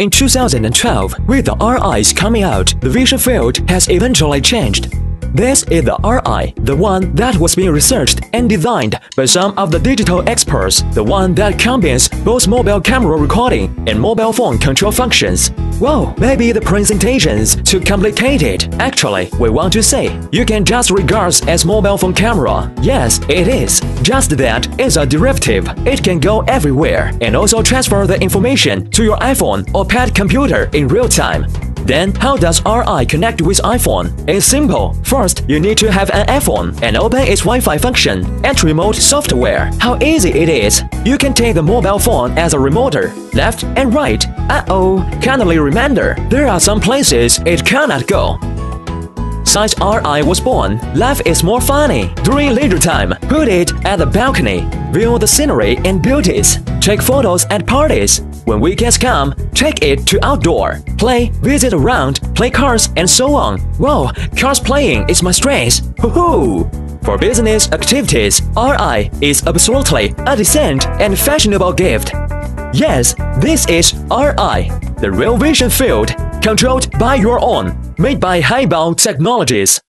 In 2012, with the R-EYEs coming out, the vision field has eventually changed. This is the R-EYE, the one that was being researched and designed by some of the digital experts, the one that combines both mobile camera recording and mobile phone control functions. Well, maybe the presentation's too complicated. Actually, we want to say, you can just regard as mobile phone camera. Yes, it is. Just that it's a derivative. It can go everywhere and also transfer the information to your iPhone or pad computer in real time. Then, how does R-EYE connect with iPhone? It's simple. First, you need to have an iPhone and open its Wi-Fi function and remote software. How easy it is! You can take the mobile phone as a remoter, left and right. Uh-oh, kindly reminder, there are some places it cannot go. Since R-EYE was born, life is more funny. During leisure time, put it at the balcony, view the scenery and beauties, take photos at parties. When weekends come, take it to outdoor, play, visit around, play cards and so on. Wow, cards playing is my strength. Hoo-hoo! For business activities, R-EYE is absolutely a decent and fashionable gift. Yes, this is R-EYE, the real vision field, controlled by your own, made by Highbound Technologies.